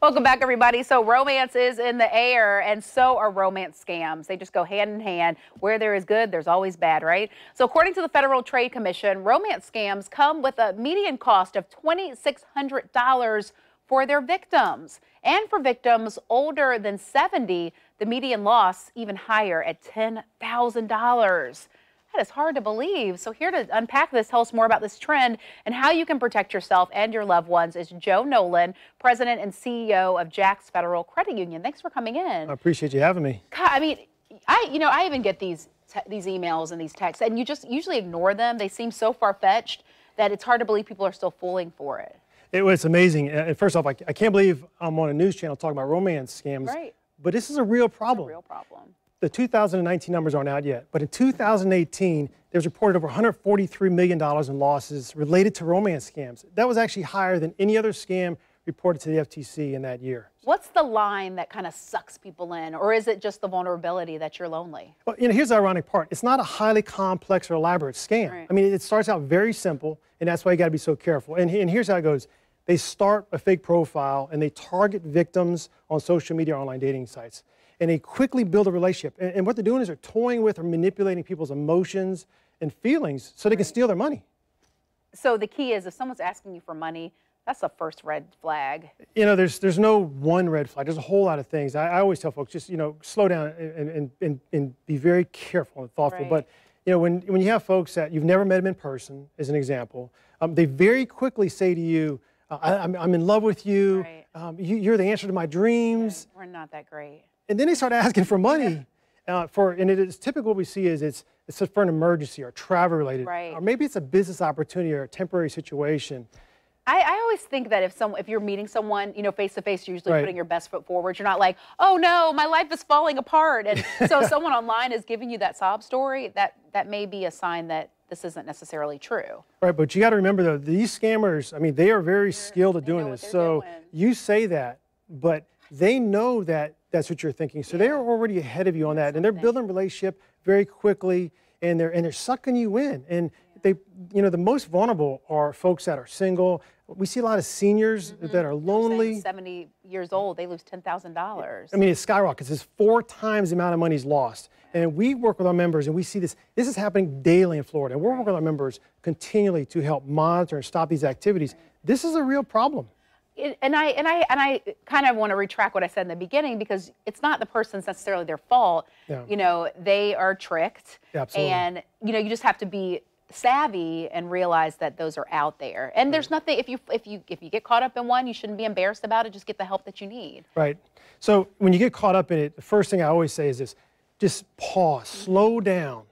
Welcome back, everybody. So, romance is in the air, and so are romance scams. They just go hand in hand. Where there is good, there's always bad, right? So, according to the Federal Trade Commission, romance scams come with a median cost of $2,600 for their victims. And for victims older than 70, the median loss even higher at $10,000. That is hard to believe. So, here to unpack this, tell us more about this trend and how you can protect yourself and your loved ones is Joe Nowland, President and CEO of Jax Federal Credit Union. Thanks for coming in. I appreciate you having me. I mean, I you know I even get these these emails and these texts, and you just usually ignore them. They seem so far fetched that it's hard to believe people are still fooling for it. It was amazing. Uh, first off, I, I can't believe I'm on a news channel talking about romance scams. Right. But this is a real problem. A real problem the 2019 numbers aren't out yet, but in 2018, there was reported over $143 million in losses related to romance scams. That was actually higher than any other scam reported to the FTC in that year. What's the line that kind of sucks people in, or is it just the vulnerability that you're lonely? Well, you know, here's the ironic part. It's not a highly complex or elaborate scam. Right. I mean, it starts out very simple, and that's why you got to be so careful. And, and here's how it goes. They start a fake profile, and they target victims on social media or online dating sites and they quickly build a relationship. And, and, what they're doing is they're toying with or manipulating people's emotions and feelings so they can steal their money. So the key is if someone's asking you for money, that's the first red flag. You know, there's there's no one red flag. There's a whole lot of things. I, I always tell folks just you know slow down and and, and, and be very careful and thoughtful. Right. But you know when when you have folks that you've never met them in person, as an example, um, they very quickly say to you, uh, I, am in love with you. Right. Um, you. are the answer to my dreams. Yeah, we're not that great. And then they start asking for money. Uh, for and it is typical what we see is it's it's for an emergency or travel related, right. or maybe it's a business opportunity or a temporary situation. I, I, always think that if some if you're meeting someone, you know, face to face, you're usually right. putting your best foot forward. You're not like, oh no, my life is falling apart. And so someone online is giving you that sob story, that that may be a sign that this isn't necessarily true. Right, but you got to remember though, these scammers, I mean, they are very they're, skilled at doing this. So doing. you say that, but they know that that's what you're thinking. So they're already ahead of you on that, and they're building relationship very quickly, and they're and they're sucking you in. And they, you know, the most vulnerable are folks that are single. We see a lot of seniors mm-hmm. that are lonely. 70 years old, they lose $10,000. I mean, it skyrockets. It's four times the amount of money is lost. And we work with our members, and we see this. This is happening daily in Florida. And we're working with our members continually to help monitor and stop these activities. This is a real problem and I and I and I kind of want to retract what I said in the beginning because it's not the person's necessarily their fault. Yeah. You know, they are tricked, Absolutely. and you know, you just have to be savvy and realize that those are out there. And right. there's nothing if you if you if you get caught up in one, you shouldn't be embarrassed about it. Just get the help that you need. Right. So when you get caught up in it, the first thing I always say is this: just pause, slow down,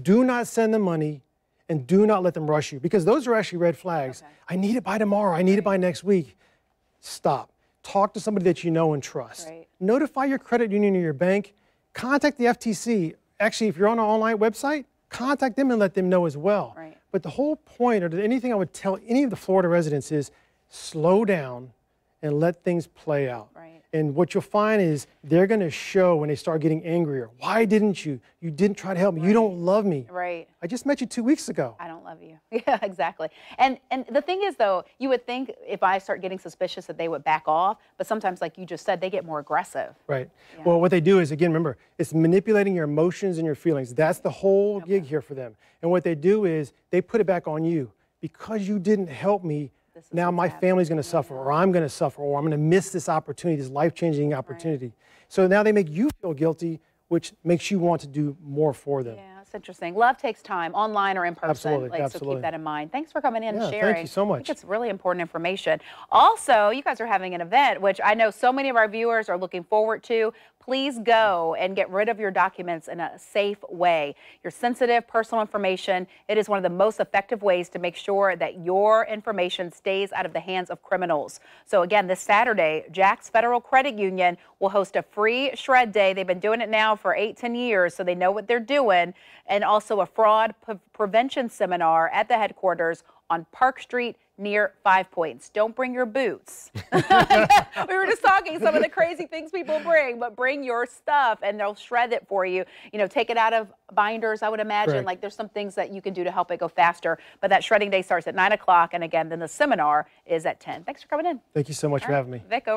do not send the money. And do not let them rush you because those are actually red flags. Okay. I need it by tomorrow. I need right. it by next week stop. Talk to somebody that you know and trust. Right. Notify your credit union or your bank. Contact the FTC. Actually, if you're on an online website, contact them and let them know as well. Right. But the whole point, or anything I would tell any of the Florida residents is slow down and let things play out. Right. And what you'll find is they're going to show when they start getting angrier. Why didn't you? You didn't try to help me. Right. You don't love me. Right. I just met you two weeks ago. I don't love you. Yeah, exactly. And and the thing is though, you would think if I start getting suspicious that they would back off, but sometimes, like you just said, they get more aggressive. Right. Yeah. Well, what they do is again, remember, it's manipulating your emotions and your feelings. That's the whole okay. gig here for them. And what they do is they put it back on you because you didn't help me now my happening. family's going to suffer, or I'm going to suffer, or I'm going to miss this opportunity, this life changing opportunity. Right. So now they make you feel guilty, which makes you want to do more for them. Yeah, that's interesting. Love takes time, online or in person. Absolutely, like, absolutely. So keep that in mind. Thanks for coming in yeah, and sharing. Thank you so much. I think it's really important information. Also, you guys are having an event, which I know so many of our viewers are looking forward to please go and get rid of your documents in a safe way. Your sensitive personal information, it is one of the most effective ways to make sure that your information stays out of the hands of criminals. So again, this Saturday, Jax Federal Credit Union will host a free shred day. They've been doing it now for eight, 10 years, so they know what they're doing. And also a fraud prevention seminar at the headquarters on Park Street near Five Points. Don't bring your boots. we were just talking some of the crazy things people bring, but bring your stuff and they'll shred it for you. You know, take it out of binders, I would imagine. Correct. Like there's some things that you can do to help it go faster. But that shredding day starts at 9 o'clock. And again, then the seminar is at 10. Thanks for coming in. Thank you so much All for right. having me. Vic, over.